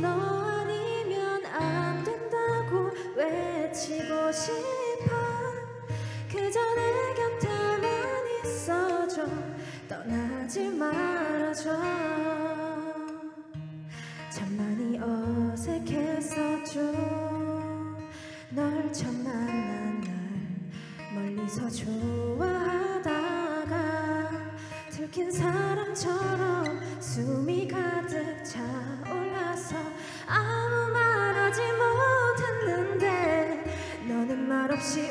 너 아니면 안 된다고 외치고 싶어. 그저 내 곁에만 있어줘. 떠나지 말아줘. 참 많이 어색했었죠 널 처음 만난 날 멀리서 좋 사람처럼 숨이 가득 차올라서 아무 말 하지 못했는데 너는 말없이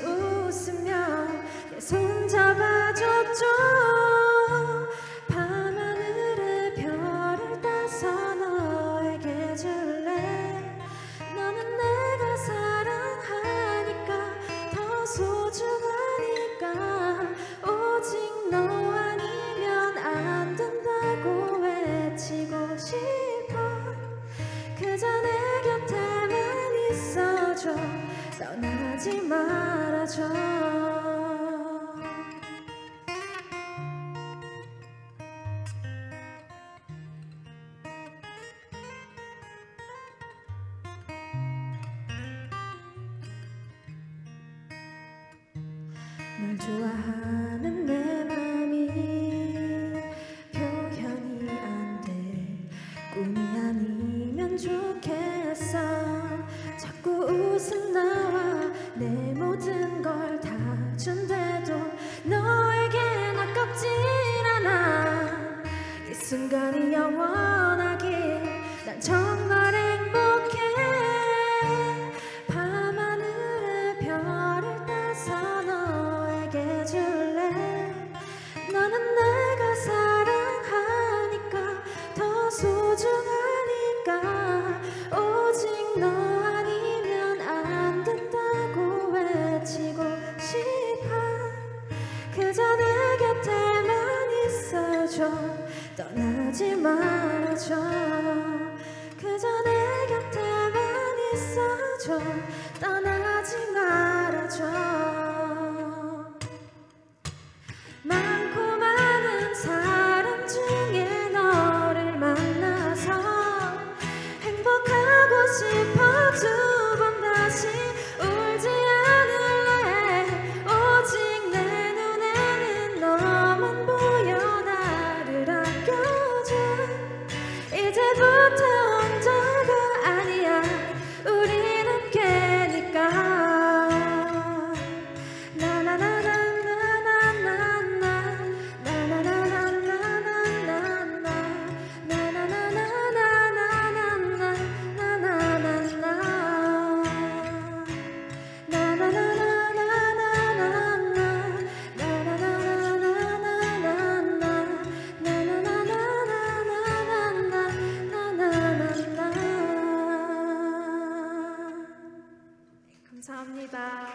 떠나지 말아줘. 널 좋아하는 내 맘이 표현이 안 돼. 꿈이 아니면 좋겠어. 자꾸 웃음 나와 내 모든 있어줘. 떠나지 말아줘. 그저 내 곁에만 있어줘. 떠나지 말아줘 감사합니다.